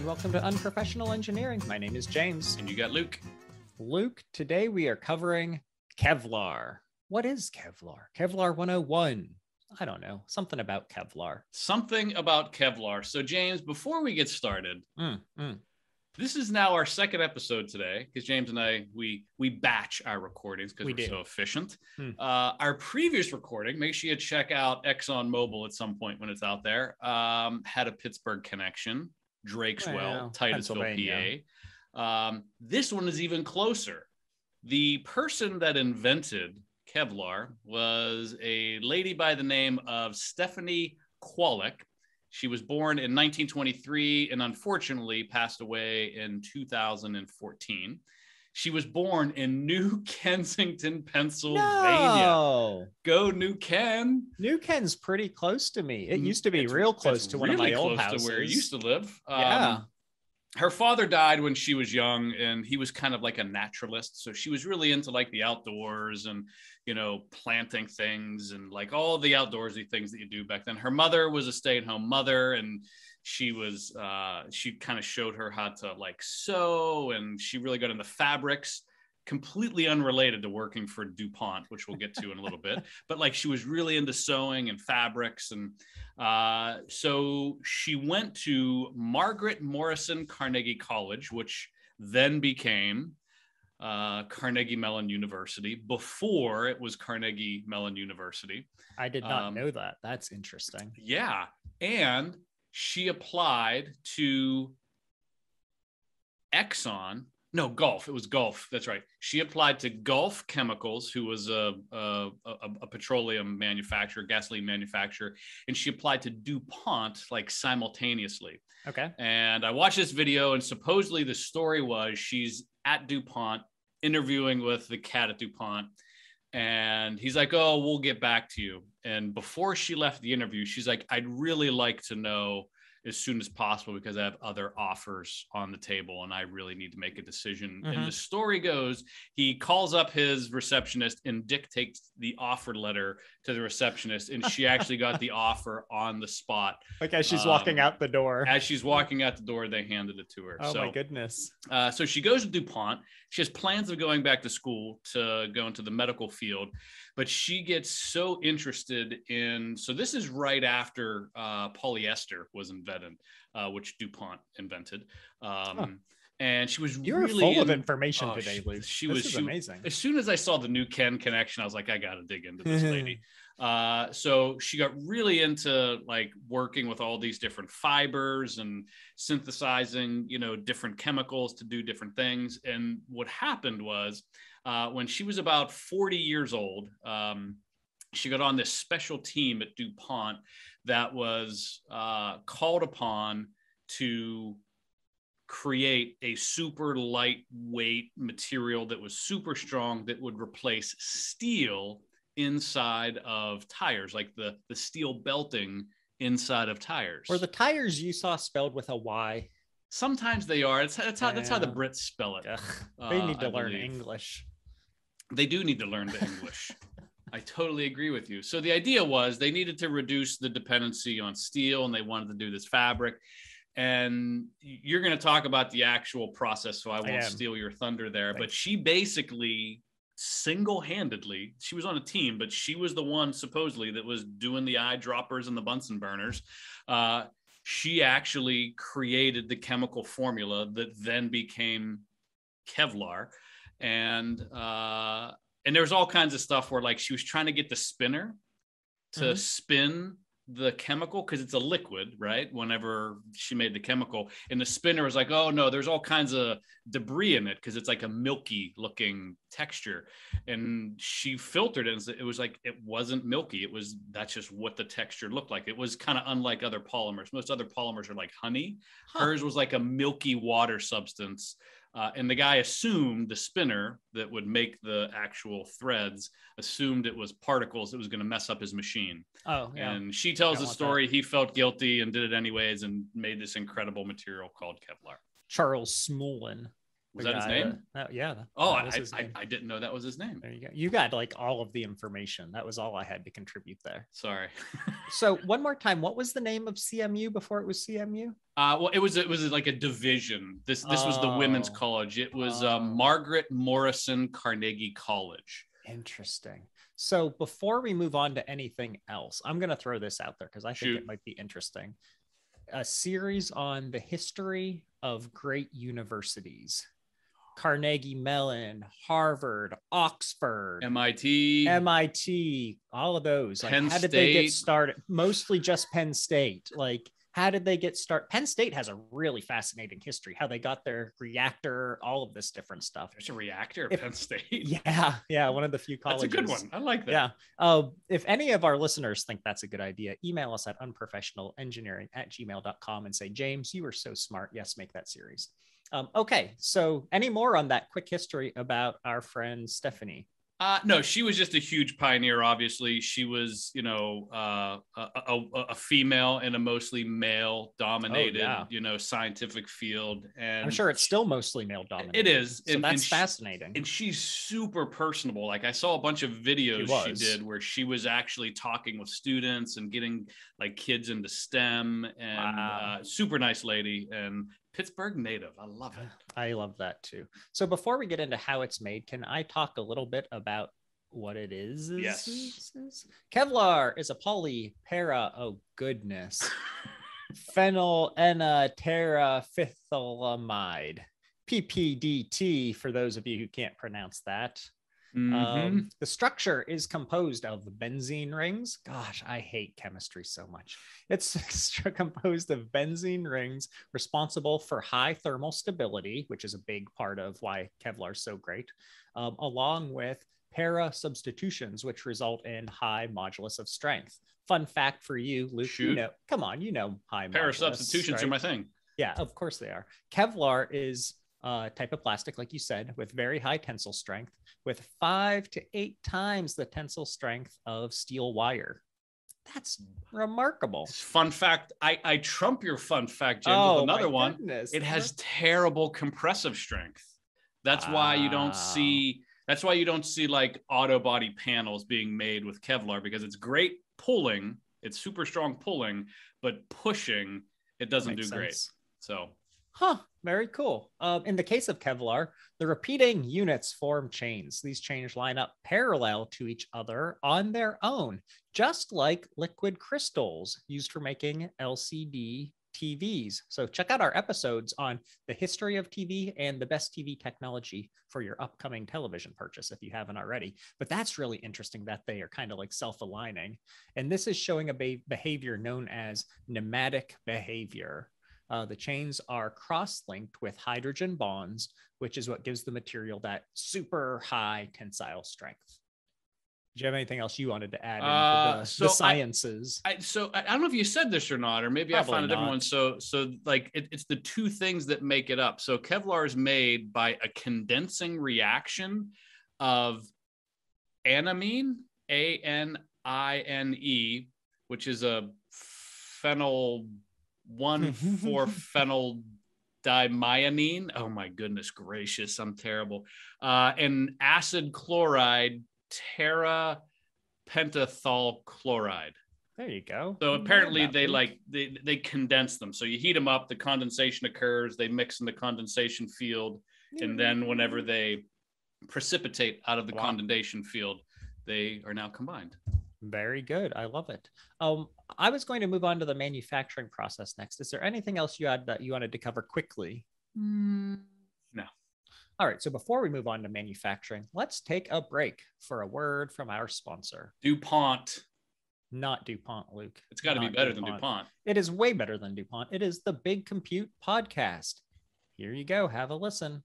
and welcome to Unprofessional Engineering. My name is James. And you got Luke. Luke, today we are covering Kevlar. What is Kevlar? Kevlar 101. I don't know. Something about Kevlar. Something about Kevlar. So, James, before we get started, Mm, mm. this is now our second episode today because James and I we we batch our recordings because We we do. are so efficient. Hmm. Uh, our previous recording, make sure you check out Exxon Mobil at some point when it's out there. Um, had a Pittsburgh connection, Drakeswell, Well, Titusville, PA. Um, this one is even closer. The person that invented Kevlar was a lady by the name of Stephanie Kwolek. She was born in 1923 and unfortunately passed away in 2014. She was born in New Kensington, Pennsylvania. No. Go New Ken. New Ken's pretty close to me. It Mm, used to be it's- real close to one of my old houses. where he used to live. Yeah. Um, her father died when she was young and he was kind of like a naturalist so she was really into like the outdoors and you know planting things and like all the outdoorsy things that you do back then her mother was a stay-at-home mother and she was uh she kind of showed her how to like sew and she really got into fabrics completely unrelated to working for DuPont, which we'll get to in a little bit. But like she was really into sewing and fabrics. And uh, so she went to Margaret Morrison Carnegie College, which then became uh, Carnegie Mellon University before it was Carnegie Mellon University. I did not um, know that. That's interesting. Yeah. And she applied to Exxon. No, Gulf. It was Gulf. That's right. She applied to Gulf Chemicals, who was a, a, a, a petroleum manufacturer, gasoline manufacturer, and she applied to DuPont like simultaneously. Okay. And I watched this video, and supposedly the story was she's at DuPont interviewing with the cat at DuPont. And he's like, Oh, we'll get back to you. And before she left the interview, she's like, I'd really like to know as soon as possible because I have other offers on the table and I really need to make a decision. Mhm. And the story goes he calls up his receptionist and dictates the offer letter to the receptionist. And she actually got the offer on the spot Like as she's walking Um, out the door. as she's walking out the door, they handed it to her. oh so, my goodness. uh, so she goes to DuPont. She has plans of going back to school to go into the medical field, but she gets so interested in. So this is right after uh, polyester was invented, uh, which DuPont invented. Um, And she was You're really full of information oh, today, she- Luke. she This was- she- amazing. as soon as I saw the new Ken connection, I was like, I got to dig into this lady. Uh, so she got really into like working with all these different fibers and synthesizing, you know, different chemicals to do different things. And what happened was uh, when she was about 40 years old, um, she got on this special team at DuPont that was uh, called upon to create a super lightweight material that was super strong that would replace steel inside of tires, like the, the steel belting inside of tires. Or the tires you saw spelled with a Y? Sometimes they are. It's, that's how that's how the Brits spell it. Ugh, they Uh, need to learn believe. English. They do need to learn the English. I totally agree with you. So the idea was they needed to reduce the dependency on steel and they wanted to do this fabric. And you're going to talk about the actual process, so I won't am. steal your thunder there. But she basically single handedly, she was on a team, but she was the one supposedly that was doing the eyedroppers and the Bunsen burners. Uh, she actually created the chemical formula that then became Kevlar. And uh, and there was all kinds of stuff where like she was trying to get the spinner to Mhm. spin the chemical because it's a liquid, right? Whenever she made the chemical, and the spinner was like, "Oh no, there's all kinds of debris in it because it's like a milky looking texture." And she filtered it, and it was like it wasn't milky. It was that's just what the texture looked like. It was kind of unlike other polymers. Most other polymers are like honey. Huh. Hers was like a milky water substance. Uh, and the guy assumed the spinner that would make the actual threads assumed it was particles that was going to mess up his machine. Oh, yeah. And she tells the story. He felt guilty and did it anyways and made this incredible material called Kevlar. Charles Smullen. Was that his name? that- yeah. that- Oh, that I, I. I didn't know that was his name. There you go. You got like all of the information. That was all I had to contribute there. Sorry. So one more time, what was the name of CMU before it was CMU? Uh, well, it was it was like a division. This this was the women's Oh. college. It was Oh. um, Margaret Morrison Carnegie College. Interesting. So before we move on to anything else, I'm going to throw this out there because I think it might be interesting. A series on the history of great universities. Carnegie Mellon, Harvard, Oxford, MIT. MIT, all of those. Like, Penn how did they get started? Mostly just Penn State. Like, how did they get started? Penn State has a really fascinating history. How they got their reactor, all of this different stuff. There's a reactor at If- Penn State. Yeah, yeah, one of the few colleges. That's a good one. I like that. Yeah. Uh, if any of our listeners think that's a good idea, email us at unprofessionalengineering at gmail.com and say, James, you were so smart. Yes, make that series. Um, okay. So, any more on that quick history about our friend Stephanie? Uh, no, she was just a huge pioneer. Obviously, she was, you know, uh, a, a, a female in a mostly male-dominated, yeah. you know, scientific field, and I'm sure it's still mostly male dominated. It is, So and- that's and she- fascinating. and she's super personable. Like I saw a bunch of videos she, was. did where she was actually talking with students and getting like kids into STEM, and Wow. uh, super nice lady and Pittsburgh native. I love it. I love that too. So before we get into how it's made, can I talk a little bit about what it is? Yes. Kevlar is a poly para. Oh goodness. Phenyl N terephthalamide. PPDT for those of you who can't pronounce that. Mhm. Um, the structure is composed of benzene rings. Gosh, I hate chemistry so much. It's composed of benzene rings responsible for high thermal stability, which is a big part of why Kevlar is so great, um, along with para substitutions, which result in high modulus of strength. Fun fact for you, Luke. You know, come on, you know high Para modulus, substitutions are my thing. Yeah, of course they are. Kevlar is a type of plastic, like you said, with very high tensile strength, with five to eight times the tensile strength of steel wire. That's remarkable. Fun fact: I, I trump your fun fact, James, oh, with another one. goodness. It has terrible compressive strength. That's why you don't ah. see. That's why you don't see like auto body panels being made with Kevlar because it's great pulling. It's super strong pulling, but pushing it doesn't do Makes great. So Huh, very cool. Um, in the case of Kevlar, the repeating units form chains. These chains line up parallel to each other on their own, just like liquid crystals used for making LCD TVs. So check out our episodes on the history of TV and the best TV technology for your upcoming television purchase if you haven't already. But that's really interesting that they are kind of like self-aligning. And this is showing a be- behavior known as nematic behavior. Uh, the chains are cross-linked with hydrogen bonds, which is what gives the material that super high tensile strength. Do you have anything else you wanted to add Uh, the, so the sciences? I so I I don't know if you said this or not, or maybe I found a different not. one. So so like it, it's the two things that make it up. So Kevlar is made by a condensing reaction of anamine, A N I N E, which is a phenyl one four phenyl dimyamine. Oh my goodness gracious, I'm terrible. Uh, and acid chloride, terra pentothal chloride. there you go. So apparently they like they they condense them. So you heat them up, the condensation occurs, they mix in the condensation field, and then whenever they precipitate out of the Wow. condensation field, they are now combined. Very good. I love it. Um, I was going to move on to the manufacturing process next. Is there anything else you had that you wanted to cover quickly? No. All right. So before we move on to manufacturing, let's take a break for a word from our sponsor. DuPont. Not DuPont, Luke. It's got to be Not better than DuPont. It is way better than DuPont. It is the Big Compute Podcast. Here you go. Have a listen.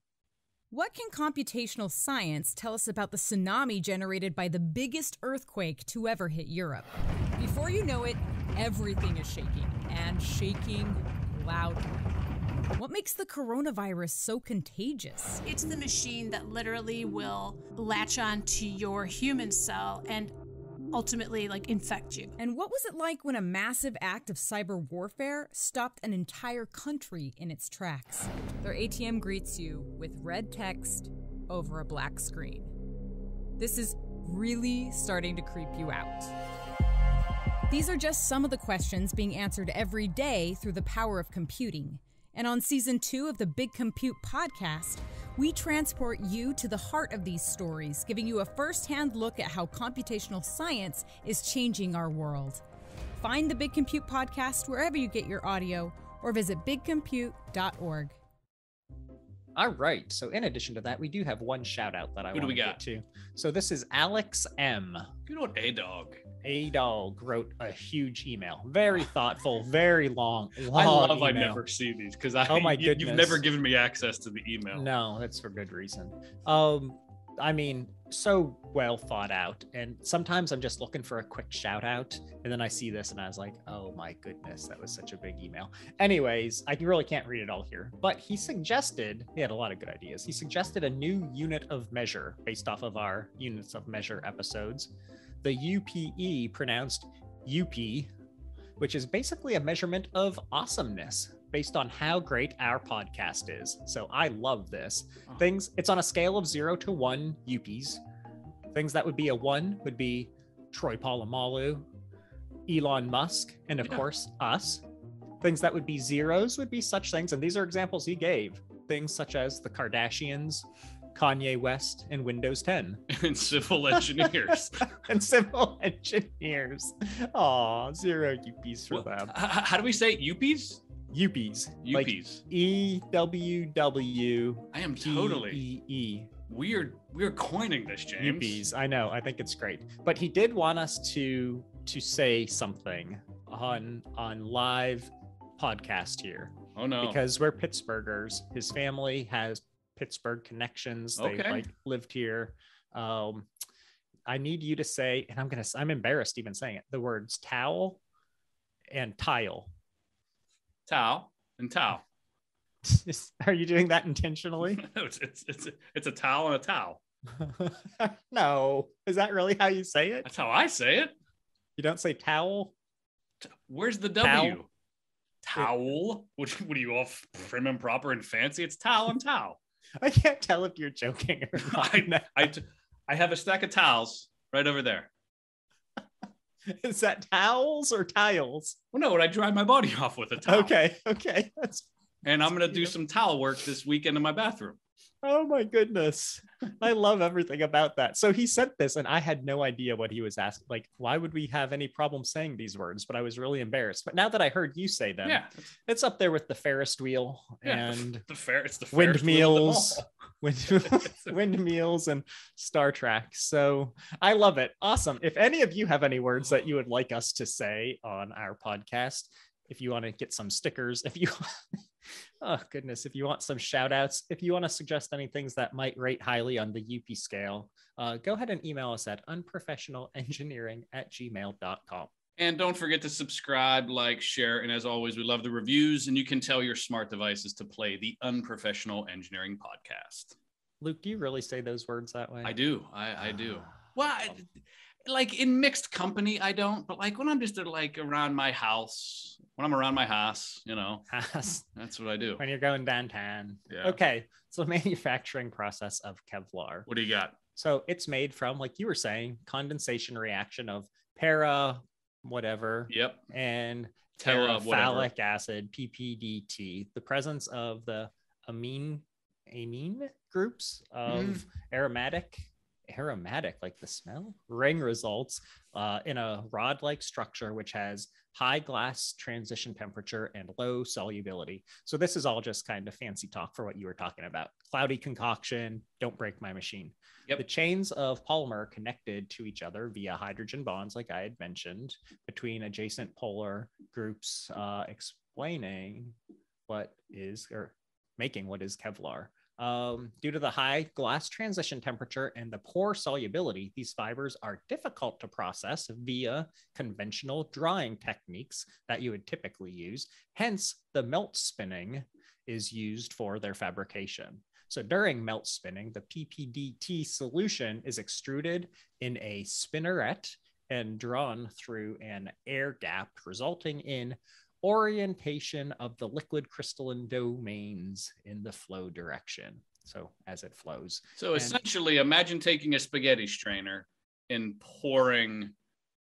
What can computational science tell us about the tsunami generated by the biggest earthquake to ever hit Europe? Before you know it, everything is shaking, and shaking loudly. What makes the coronavirus so contagious? It's the machine that literally will latch on to your human cell and ultimately like infect you. And what was it like when a massive act of cyber warfare stopped an entire country in its tracks? Their ATM greets you with red text over a black screen. This is really starting to creep you out. These are just some of the questions being answered every day through the power of computing. And on season two of the Big Compute podcast, we transport you to the heart of these stories, giving you a first hand look at how computational science is changing our world. Find the Big Compute podcast wherever you get your audio or visit bigcompute.org. All right. So, in addition to that, we do have one shout out that I Who do want we to got? get to. So, this is Alex M. Good old A Dog. A dog wrote a huge email, very thoughtful, very long. I long love I never see these because I Oh my you, You've never given me access to the email. No, that's for good reason. Um, I mean, so well thought out. And sometimes I'm just looking for a quick shout out. And then I see this and I was like, oh my goodness, that was such a big email. Anyways, I really can't read it all here. But he suggested, he had a lot of good ideas. He suggested a new unit of measure based off of our units of measure episodes. The UPE pronounced UP, which is basically a measurement of awesomeness based on how great our podcast is. So I love this. Oh. Things it's on a scale of 0 to 1 UPs. Things that would be a 1 would be Troy Polamalu, Elon Musk, and of Yeah. course us. Things that would be zeros would be such things and these are examples he gave. Things such as the Kardashians, Kanye West, and Windows 10 and civil engineers. and civil engineers. Aw, zero UPs for Well, them. h- how do we say it? Like UPs. E W W I am totally. E E. We are we are coining this, James. UPs. I know. I think it's great. But he did want us to to say something on on live podcast here Oh no. because we're Pittsburghers. His family has Pittsburgh connections. They Okay. like lived here. Um, I need you to say, and I'm gonna. I'm embarrassed even saying it. The words towel and tile. Tau and towel. Are you doing that intentionally? it's, it's it's it's a towel and a towel. no. Is that really how you say it? That's how I say it. You don't say towel? Where's the Towel? W? Towel? What, what are you all prim and proper and fancy? It's towel and towel. I can't tell if you're joking or not. I, I, I have a stack of towels right over there. Is that towels or tiles? Well, no, what I dry my body off with a towel. Okay, okay. That's And I'm gonna do some towel work this weekend in my bathroom. Oh my goodness. I love everything about that. So he sent this and I had no idea what he was asking. Like, why would we have any problem saying these words? But I was really embarrassed. But now that I heard you say them, Yeah, it's up there with the Ferris wheel Yeah, and the fair. It's the Ferris wheel of them windmills, windmills, and Star Trek. So I love it. Awesome. If any of you have any words that you would like us to say on our podcast, if you want to get some stickers, if you, oh goodness, if you want some shout outs, if you want to suggest any things that might rate highly on the UP scale, uh, go ahead and email us at unprofessionalengineering at gmail.com. And don't forget to subscribe, like, share, and as always, we love the reviews. And you can tell your smart devices to play the Unprofessional Engineering Podcast. Luke, do you really say those words that way? I do. I, I do. Well, I, like in mixed company, I don't. But like when I'm just uh, like around my house, when I'm around my house, you know, Has. that's what I do. when you're going downtown. Yeah. Okay. So manufacturing process of Kevlar. What do you got? So it's made from, like you were saying, condensation reaction of para, whatever, Yep. and terephthalic acid, PPDT. The presence of the amine amine groups of Mm. aromatic aromatic like the smell ring results uh, in a rod like structure which has high glass transition temperature and low solubility. So this is all just kind of fancy talk for what you were talking about. Cloudy concoction don't break my machine. Yep. the chains of polymer are connected to each other via hydrogen bonds like i had mentioned between adjacent polar groups uh, explaining what is or making what is kevlar um, due to the high glass transition temperature and the poor solubility, these fibers are difficult to process via conventional drying techniques that you would typically use. Hence, the melt spinning is used for their fabrication. So during melt spinning, the PPDT solution is extruded in a spinneret and drawn through an air gap, resulting in orientation of the liquid crystalline domains in the flow direction. So as it flows. So And- essentially, imagine taking a spaghetti strainer and pouring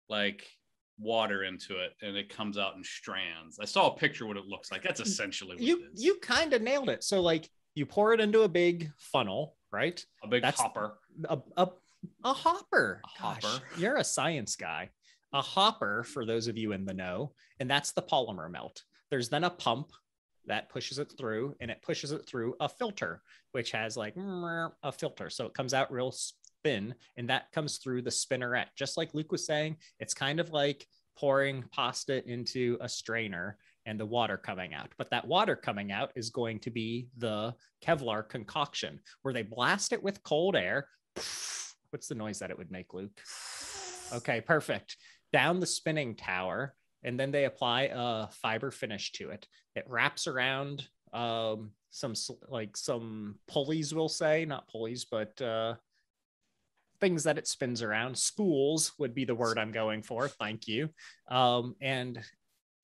like water into it, and it comes out in strands. I saw a picture what it looks like. That's essentially what You it is. you kind of nailed it. So like you pour it into a big funnel, right? a big that's- hopper. a, a, a hopper. A Gosh, hopper. you're a science guy. A hopper, for those of you in the know, and that's the polymer melt. There's then a pump that pushes it through, and it pushes it through a filter, which has like a filter. So it comes out real thin and that comes through the spinneret. Just like Luke was saying, it's kind of like pouring pasta into a strainer and the water coming out. But that water coming out is going to be the Kevlar concoction, where they blast it with cold air. What's the noise that it would make, Luke? Okay, perfect. Down the spinning tower, and then they apply a fiber finish to it. It wraps around um, some like some pulleys, we'll say, not pulleys, but uh, things that it spins around. Spools would be the word I'm going for. Thank you. Um, and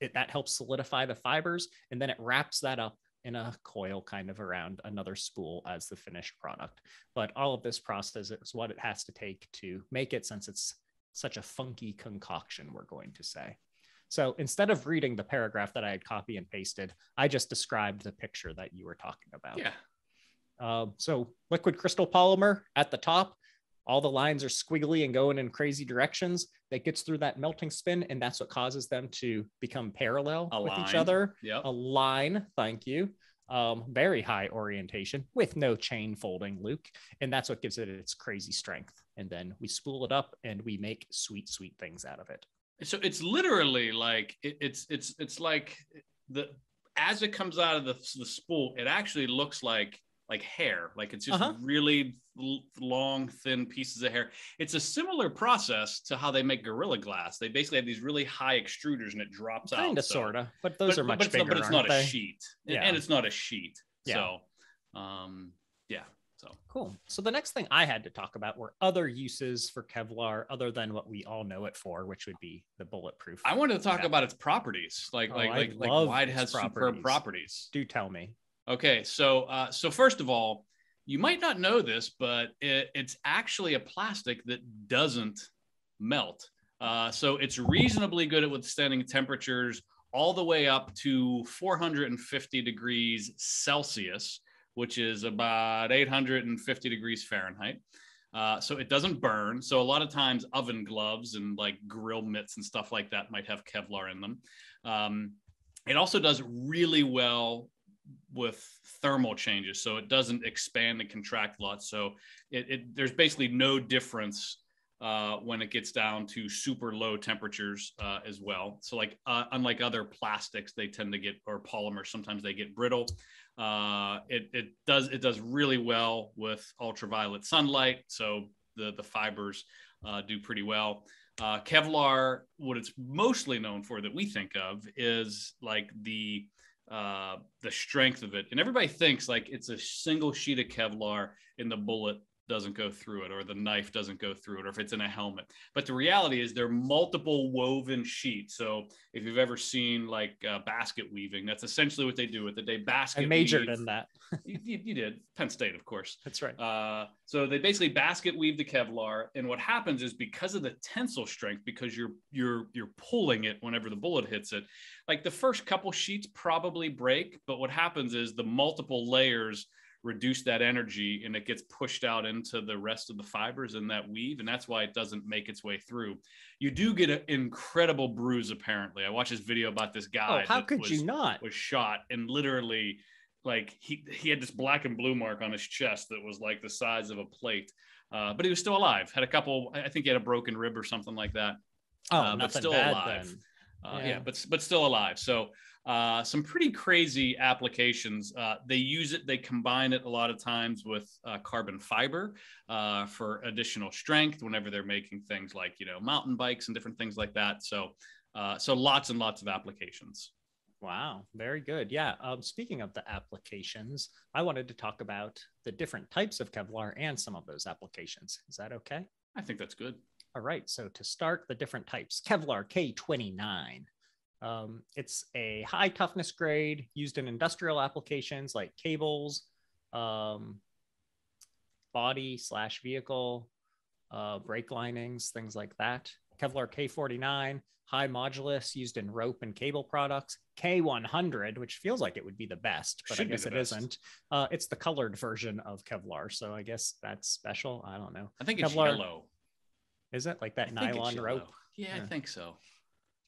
it, that helps solidify the fibers, and then it wraps that up in a coil kind of around another spool as the finished product. But all of this process is what it has to take to make it, since it's such a funky concoction, we're going to say. So instead of reading the paragraph that I had copy and pasted, I just described the picture that you were talking about. Yeah. Um, so liquid crystal polymer at the top, all the lines are squiggly and going in crazy directions. That gets through that melting spin, and that's what causes them to become parallel with each other. Yep. A line, thank you. Um, very high orientation with no chain folding, Luke, and that's what gives it its crazy strength. And then we spool it up, and we make sweet, sweet things out of it. So it's literally like it, it's it's it's like the as it comes out of the, the spool, it actually looks like like hair, like it's just Uh-huh. really l- long, thin pieces of hair. It's a similar process to how they make Gorilla Glass. They basically have these really high extruders, and it drops out. Kind of, so- sort of, but those but, are much but it's bigger. not, but it's not a sheet, And- Yeah. and it's not a sheet. Yeah. So, um, yeah. So Cool. So the next thing I had to talk about were other uses for Kevlar other than what we all know it for, which would be the bulletproof. I wanted to talk Yeah. about its properties, like Oh, like I like, like why it has superb properties. properties. Do tell me. Okay, so uh, so first of all, you might not know this, but it, it's actually a plastic that doesn't melt. Uh, so it's reasonably good at withstanding temperatures all the way up to 450 degrees Celsius, which is about 850 degrees Fahrenheit. Uh, so it doesn't burn. So a lot of times, oven gloves and like grill mitts and stuff like that might have Kevlar in them. Um, it also does really well with thermal changes, so it doesn't expand and contract a lot. So it, it there's basically no difference uh, when it gets down to super low temperatures uh, as well. So like uh, unlike other plastics, they tend to get or polymers sometimes they get brittle. Uh, it it does it does really well with ultraviolet sunlight. So the the fibers uh, do pretty well. Uh, Kevlar, what it's mostly known for that we think of is like the uh, the strength of it, and everybody thinks like it's a single sheet of Kevlar in the bullet doesn't go through it, or the knife doesn't go through it, or if it's in a helmet. But the reality is there are multiple woven sheets. So if you've ever seen like uh, basket weaving, that's essentially what they do with it. They basket. I majored weave- in that. you, you, you did Penn State, of course. That's right. Uh, so they basically basket weave the Kevlar, and what happens is because of the tensile strength, because you're you're you're pulling it whenever the bullet hits it, like the first couple sheets probably break, but what happens is the multiple layers reduce that energy and it gets pushed out into the rest of the fibers in that weave and that's why it doesn't make its way through you do get an incredible bruise apparently i watched this video about this guy Oh, how could was- you not? was shot and literally like he he had this black and blue mark on his chest that was like the size of a plate uh, but he was still alive had a couple i think he had a broken rib or something like that Oh, uh, but still bad alive. uh, yeah. Yeah. but but still alive. So uh, some pretty crazy applications. Uh, they use it. They combine it a lot of times with uh, carbon fiber uh, for additional strength whenever they're making things like you know mountain bikes and different things like that. So uh, so lots and lots of applications. Wow, very good. Yeah. Um, speaking of the applications, I wanted to talk about the different types of Kevlar and some of those applications. Is that okay? I think that's good. All right. So to start the different types, Kevlar K29. Um, it's a high toughness grade used in industrial applications like cables, um, body slash vehicle, uh, brake linings, things like that. Kevlar K49, high modulus used in rope and cable products. K100, which feels like it would be the best, but Should I guess it not Uh, it's the colored version of Kevlar, so I guess that's special. I don't know. I think it's Kevlar- yellow. Is it like that I nylon rope? Yeah, Yeah. I think so.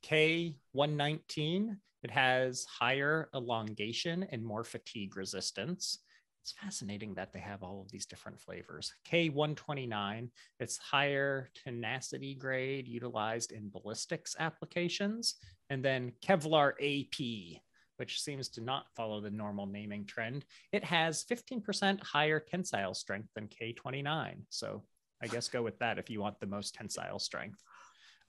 K119, it has higher elongation and more fatigue resistance. It's fascinating that they have all of these different flavors. K129, it's higher tenacity grade utilized in ballistics applications. And then Kevlar AP, which seems to not follow the normal naming trend. It has 15% higher tensile strength than K29. So I guess go with that if you want the most tensile strength.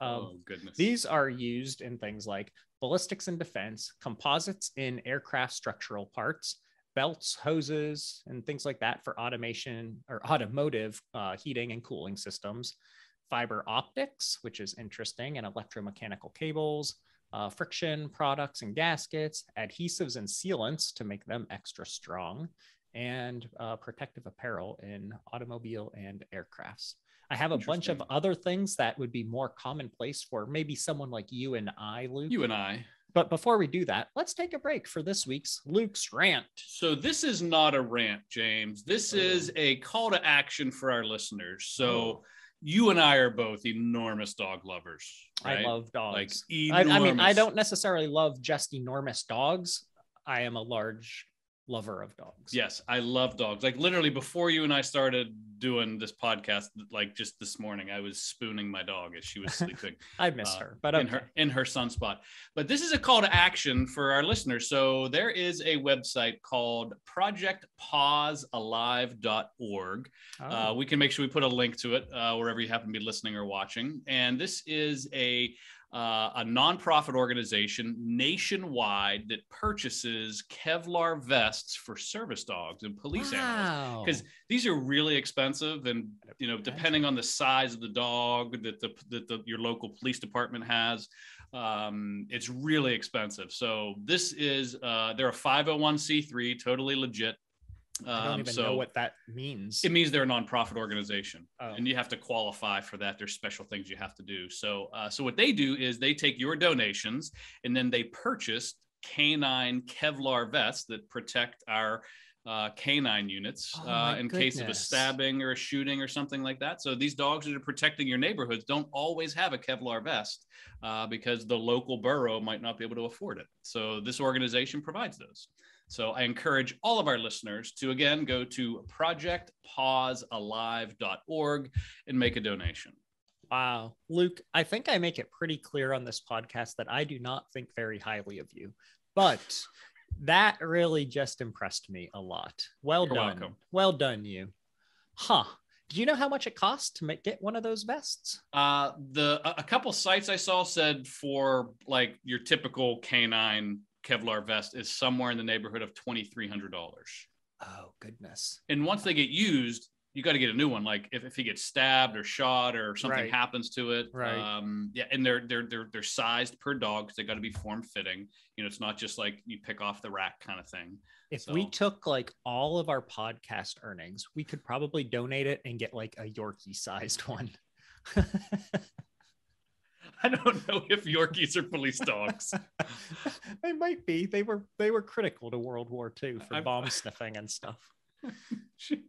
Um, oh goodness. these are used in things like ballistics and defense, composites in aircraft structural parts, belts, hoses, and things like that for automation or automotive uh, heating and cooling systems, fiber optics, which is interesting, and electromechanical cables, uh, friction products and gaskets, adhesives and sealants to make them extra strong, and uh, protective apparel in automobile and aircrafts. I have a bunch of other things that would be more commonplace for maybe someone like you and I, Luke. you and I. But before we do that, let's take a break for this week's Luke's rant. So this is not a rant, James. This Oh. is a call to action for our listeners. So Oh. you and I are both enormous dog lovers. Right? I love dogs. enormous. I, I mean, I don't necessarily love just enormous dogs. I am a large lover of dogs. Yes, I love dogs. Like literally before you and I started doing this podcast, like just this morning, I was spooning my dog as she was sleeping. I miss uh, her, but in her in her sunspot. But this is a call to action for our listeners. So there is a website called projectpawsalive.org. Uh, Oh, we can make sure we put a link to it uh, wherever you happen to be listening or watching. And this is a uh, a nonprofit organization nationwide that purchases Kevlar vests for service dogs and police animals. Because these are really expensive and you know depending on the size of the dog that the that the, your local police department has um, it's really expensive. So this is uh, they're a 501c3 totally legit I don't um, even so know what that means. it means they're a nonprofit organization Oh. and you have to qualify for that. There's special things you have to do. So uh, so what they do is they take your donations and then they purchase canine kevlar vests that protect our uh, canine units Oh, uh, in case of a stabbing or a shooting or something like that. So these dogs that are protecting your neighborhoods don't always have a kevlar vest uh, because the local borough might not be able to afford it. So this organization provides those so I encourage all of our listeners to again go to projectpawsalive.org and make a donation. Wow. Luke, I think I make it pretty clear on this podcast that I do not think very highly of you, but that really just impressed me a lot. Well You're done. welcome. Well done, you. Huh. Do you know how much it costs to make, get one of those vests? Uh, the a, a couple sites I saw said for like your typical canine Kevlar vest is somewhere in the neighborhood of twenty three hundred dollars. Oh, goodness. And once they get used, you got to get a new one. Like if, if he gets stabbed or shot or something Right. happens to it, Right. Um, yeah, and they're they're they're they're sized per dog because they got to be form fitting. You know, it's not just like you pick off the rack kind of thing. If we took like all of our podcast earnings, we could probably donate it and get like a Yorkie sized one. I don't know if Yorkies are police dogs. they might be. They were they were critical to World War II for I'm- bomb sniffing and stuff.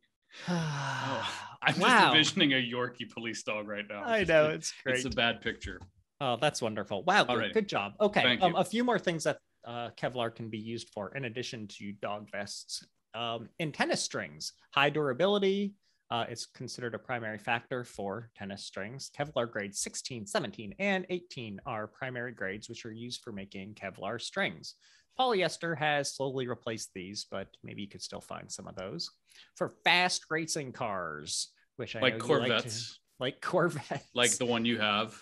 Oh, I'm just wow. envisioning a Yorkie police dog right now. I know it's great. It's a bad picture. Oh, that's wonderful. Wow, All good job. Okay, um, a few more things that uh, Kevlar can be used for in addition to dog vests. Um, in tennis strings, high durability. Uh, it's considered a primary factor for tennis strings. Kevlar grades 16, 17, and 18 are primary grades, which are used for making Kevlar strings. Polyester has slowly replaced these, but maybe you could still find some of those. For fast racing cars, which I Like you like to- Corvettes, like Corvettes, like the one you have.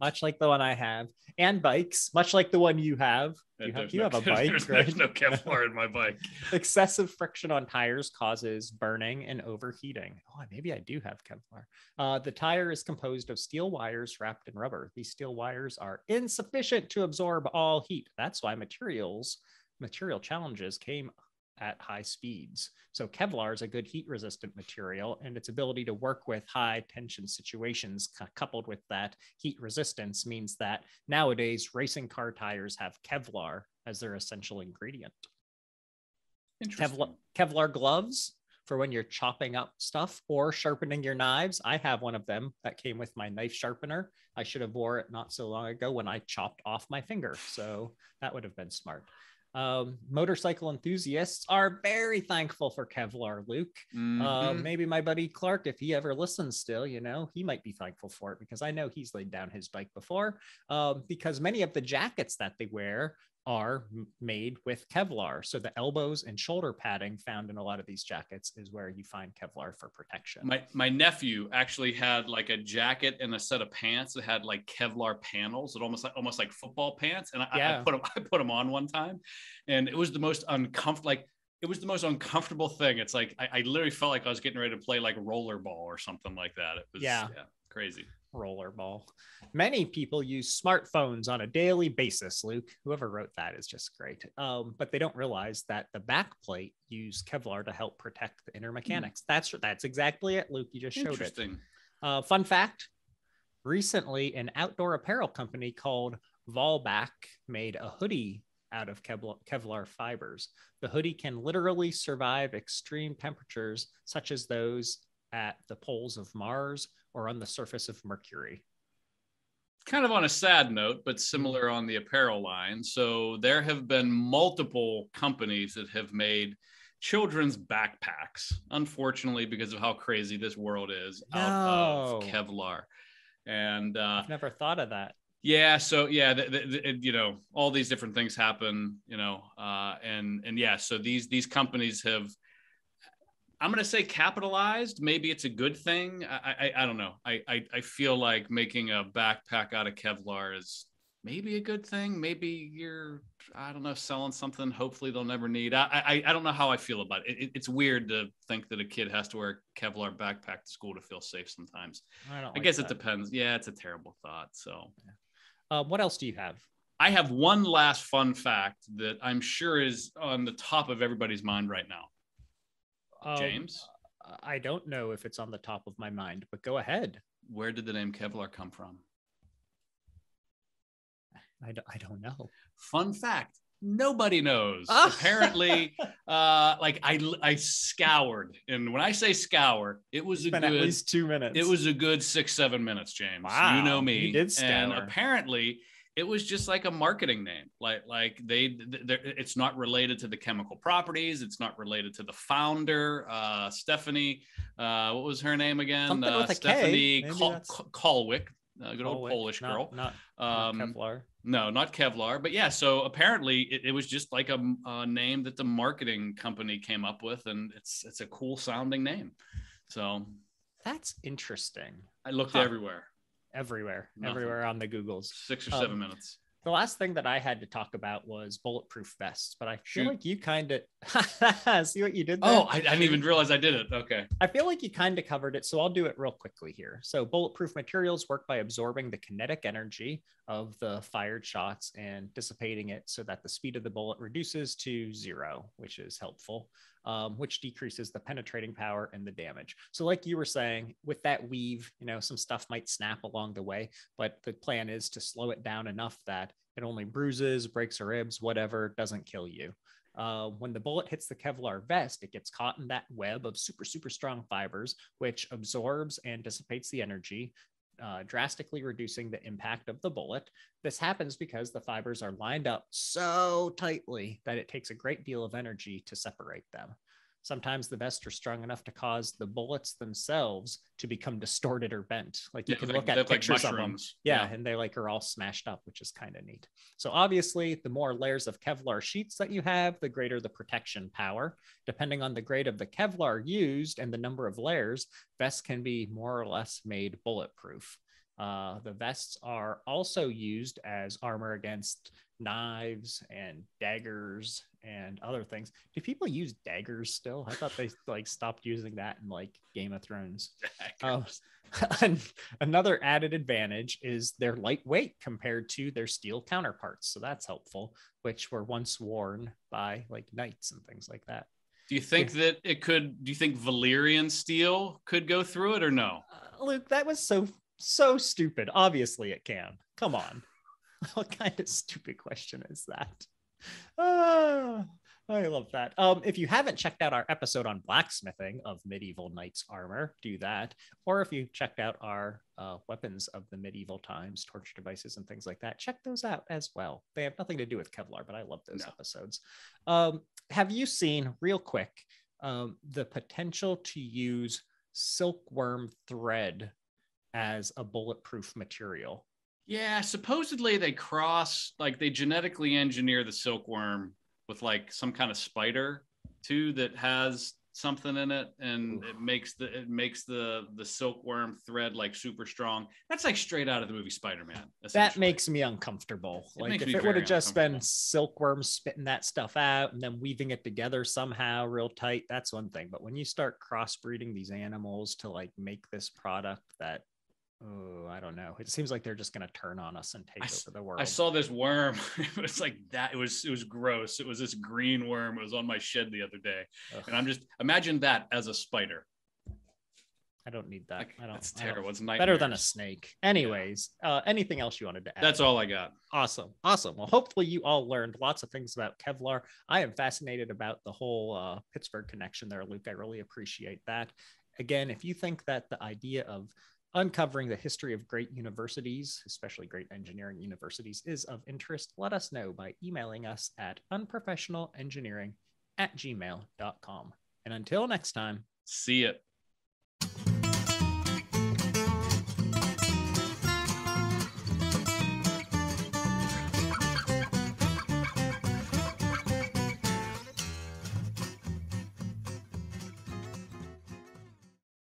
Much like the one I have, and bikes, much like the one you have. You have, you no- have a bike, There's, right? there's no Kevlar in my bike. Excessive friction on tires causes burning and overheating. Oh, maybe I do have Kevlar. Uh, the tire is composed of steel wires wrapped in rubber. These steel wires are insufficient to absorb all heat. That's why materials, material challenges came at high speeds. So Kevlar is a good heat resistant material and its ability to work with high tension situations cou- coupled with that heat resistance means that nowadays racing car tires have Kevlar as their essential ingredient. Interesting. Kevlar, Kevlar gloves for when you're chopping up stuff or sharpening your knives. I have one of them that came with my knife sharpener. I should have wore it not so long ago when I chopped off my finger. So that would have been smart. Um, motorcycle enthusiasts are very thankful for Kevlar, Luke. Uh, Mhm. maybe my buddy Clark, if he ever listens still, you know, he might be thankful for it because I know he's laid down his bike before. Um, because many of the jackets that they wear are made with Kevlar. So the elbows and shoulder padding found in a lot of these jackets is where you find Kevlar for protection. my my nephew actually had like a jacket and a set of pants that had like Kevlar panels, it almost like almost like football pants. And I, Yeah. I put them I put them on one time, and it was the most uncomfortable. Like it was the most uncomfortable thing. It's like I, I literally felt like I was getting ready to play like rollerball or something like that. It was Yeah. crazy. Rollerball. Many people use smartphones on a daily basis, Luke. Whoever wrote that is just great. Um, but they don't realize that the back plate used Kevlar to help protect the inner mechanics. That's that's exactly it, Luke. You just showed it. Interesting. Uh, fun fact recently, an outdoor apparel company called Vollebak made a hoodie out of Kevlar, Kevlar fibers. The hoodie can literally survive extreme temperatures, such as those at the poles of Mars or on the surface of Mercury. kind of on a sad note, but similar on the apparel line. So there have been multiple companies that have made children's backpacks, unfortunately, because of how crazy this world is, out of Kevlar. And uh, I've never thought of that. yeah, so yeah, th- th- th- you know, all these different things happen, you know, uh, and and yeah, so these these companies have. I'm gonna say capitalized. Maybe it's a good thing. I I, I don't know. I, I I feel like making a backpack out of Kevlar is maybe a good thing. Maybe you're I don't know selling something. Hopefully they'll never need. I I, I don't know how I feel about it. It- It's weird to think that a kid has to wear a Kevlar backpack to school to feel safe sometimes. I don't. I like guess it depends. Yeah, it's a terrible thought. So. Uh, what else do you have? I have one last fun fact that I'm sure is on the top of everybody's mind right now. Um, James, I don't know if it's on the top of my mind, but go ahead. where did the name Kevlar come from? I don't, I don't know. Fun fact. Nobody knows. Ah. Apparently, uh, like I, I scoured, and when I say scour, it was It's a good. at least two minutes. It was a good six, seven minutes, James. Wow, you know me. you did And apparently, it was just like a marketing name. Like, like they, th- th- it's not related to the chemical properties. It's not related to the founder, uh, Stephanie. Uh, what was her name again? Something uh, with a K. Stephanie Kol- Kolwick, a good old Polish not- girl. Not, not Um, Kevlar. no, not Kevlar, but yeah. So apparently, it, it was just like a, a name that the marketing company came up with, and it's it's a cool sounding name. So That's interesting. I looked Huh. everywhere, everywhere, Nothing. everywhere on the Googles. six or Um, seven minutes. The last thing that I had to talk about was bulletproof vests, but I feel Shoot. like you kind of see what you did there. Oh, I, I didn't even realize I did it. Okay. I feel like you kind of covered it, so I'll do it real quickly here. So, bulletproof materials work by absorbing the kinetic energy of the fired shots and dissipating it so that the speed of the bullet reduces to zero, which is helpful, um, which decreases the penetrating power and the damage. So, like you were saying, with that weave, you know, some stuff might snap along the way, but the plan is to slow it down enough that it only bruises, breaks or ribs, whatever, doesn't kill you. Uh, when the bullet hits the Kevlar vest, it gets caught in that web of super, super strong fibers, which absorbs and dissipates the energy, uh, drastically reducing the impact of the bullet. This happens because the fibers are lined up so tightly that it takes a great deal of energy to separate them. Sometimes the vests are strong enough to cause the bullets themselves to become distorted or bent. Like you Yeah, can like- look at look like pictures of them mushrooms. yeah, and they like are all smashed up which is kind of neat. So obviously the more layers of kevlar sheets that you have the greater the protection power. Depending on the grade of the kevlar used and the number of layers vests can be more or less made bulletproof. Uh, the vests are also used as armor against knives and daggers and other things. Do people use daggers still? I thought they like stopped using that in like Game of Thrones. Um, another added advantage is they're lightweight compared to their steel counterparts, so that's helpful, which were once worn by like knights and things like that. Do you think that it could? Do you think Valyrian steel could go through it or no? Uh, Luke, that was so so stupid. Obviously, it can. Come on. what kind of stupid question is that? Ah, I love that. Um, if you haven't checked out our episode on blacksmithing of medieval knights armor, do that. Or if you checked out our uh, weapons of the medieval times, torture devices, and things like that, check those out as well. They have nothing to do with Kevlar, but I love those no. episodes. Um, have you seen, real quick, um, the potential to use silkworm thread as a bulletproof material? Yeah, supposedly they cross, like they genetically engineer the silkworm with like some kind of spider too that has something in it and it makes the it makes the the silkworm thread like super strong. That's like straight out of the movie spider-man that makes me uncomfortable. It like if it would have just been silkworm spitting that stuff out and then weaving it together somehow real tight that's one thing. But when you start crossbreeding these animals to like make this product that oh, I don't know. It seems like they're just going to turn on us and take I, over the world. I saw this worm. it was like that. It was it was gross. It was this green worm. It was on my shed the other day, Ugh. and I'm just imagine that as a spider. I don't need that. I don't. That's terrible. It's better than a snake. Anyways, uh, anything else you wanted to add? That's all I got. Awesome, awesome. Well, hopefully you all learned lots of things about Kevlar. I am fascinated about the whole uh, Pittsburgh connection there, Luke. I really appreciate that. Again, if you think that the idea of uncovering the history of great universities, especially great engineering universities, is of interest, let us know by emailing us at unprofessionalengineering at gmail.com. And until next time, see it.